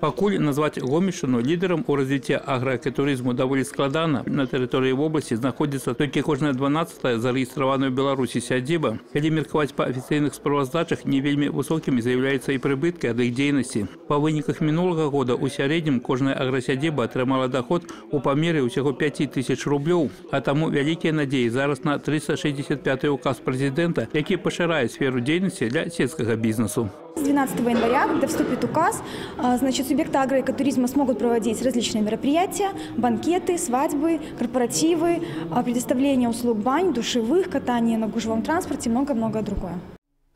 Пакуль назваць гомішчыну лідарам у развіцці аграэкатурызму даволі складана. На тэрыторыі вобласці знаходзіцца толькі кожная 12 зарэгістраваная ў Беларусі сядзіба. Калі меркаваць па афіцыйных справаздачах, не вельмі высокімі з'яўляюцца і прыбыткі ад іх дзейнасці. Па выніках мінулага года ў сярэднім кожная аграсядзіба атрымала доход у памеры ўсяго 5 тысяч рублёў. А таму вялікія надзеі зараз на 365 указ прэзідэнта, які пашырае сферу дзейнасці для сельскага бізнесу. С 12 января, когда вступит указ, а, значит, субъекты агроэкотуризма смогут проводить различные мероприятия, банкеты, свадьбы, корпоративы, а, предоставление услуг бань, душевых, катание на гужевом транспорте и много-многое другое.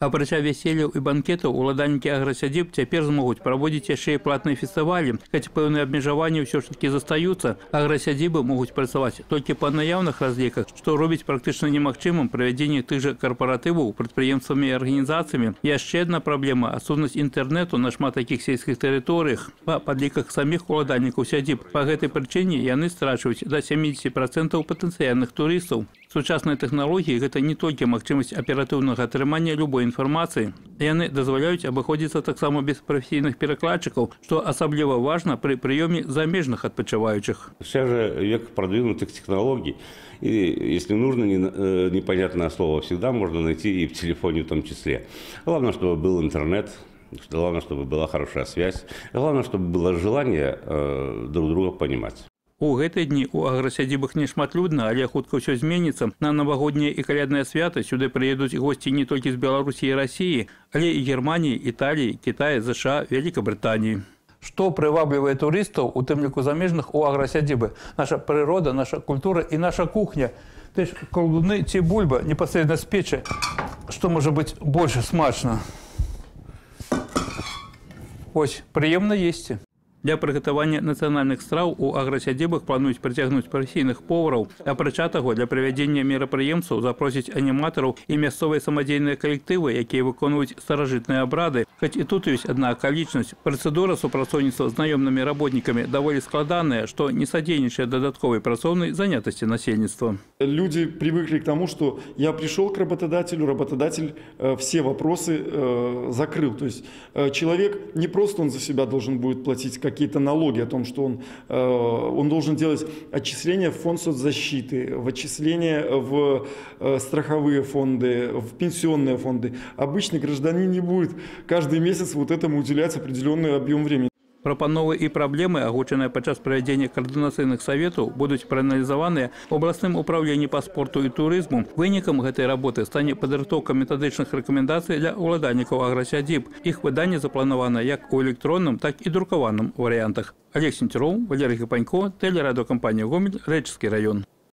Апрача вяселляў і банкетаў уладальнікі аграсядзіб цяпер змогуць праводзіць яшчэ і платныя фестывалі, хоць пэўныя абмежаванні ўсё ж такі застаюцца. Аграсядзібы могуць працаваць толькі па наяўных разліках, што робіць практычна немагчымым правядзенне тых жа карпаратываў прадпрыемствамі і арганізацыямі. Яшчэ адна праблема адсутнасць інтэрнэту на шмат такіх сельскіх тэрыторыях. Па падліках саміх уладальнікаў сядзіб па гэтай прычыне яны страчваюць да 70% патэнцыяльных турыстаў. Сучасныя тэхналогіі гэта не толькі магчымасць аператыўнага атрымання любой інфармацыі. Яны дазваляюць абыходзіцца таксама без прафесійных перакладчыкаў, што асабліва важна пры прыёме замежных адпачываючых. Сейчас же век продвинутых технологий. И если нужно не, э, непонятное слово, всегда можно найти и в телефоне в том числе. Главное, чтобы был интернет, главное, чтобы была хорошая связь, главное, чтобы было желание э, друг друга понимать. У гэтыя дні у аграсядзібах не шматлюдна, але хутка ўсё зменіцца. На навагоднія і калядныя святы сюды прыедуць госці не толькі з Беларусі і Расіі, але і Германіі, Італіі, Китая, ЗША, Вялікабрытаніі. Што прываблівае турыстаў, у тым ліку замежных у аграсядзібы, наша прырода, наша культура і наша кухня. Ты ж колдуны ці бульба непасрэдна з печы. Што можа быць больш смачна? Ось, прыемна есці. Для прыгатавання нацыянальных страў у аграсядзібах плануюць прыцягнуць прафесійных повараў. Апрача таго, для правядзення мерапрыемстваў запросіць аніматараў і мясцовыя самадзейныя калектывы, якія выконваюць старажытныя абрады. Хоць і тут ёсць адна акалічнасць. Працэдура супрацоўніцтва з наёмнымі работнікамі даволі складаная, што не садзейнічае дадатковай працоўнай занятасці насельніцтва. Люди привыкли к тому, что я пришел к работодателю, работодатель э, все вопросы э, закрыл. То есть э, человек не просто он за себя должен будет платить какие-то налоги, о том, что он, э, он должен делать отчисления в фонд соцзащиты, в отчисления в э, страховые фонды, в пенсионные фонды. Обычный гражданин не будет каждый месяц вот этому уделять определенный объем времени. Прапановы і праблемы, агучаныя падчас правядзення каардынацыйных саветаў, будуць прааналізаваныя областным управленні па спорту і турызму. Вынікам гэтай работы стане падрыхтоўка метадычных рэкамендацый для ўладальнікаў аграсядзіб. Іх выданне запланавана як у электронным, так і друкаваным варыянтах. Олег Сенцюроў, Валерый Гапанько, тэлерадыокампанія Гомель, Рэчскі раён.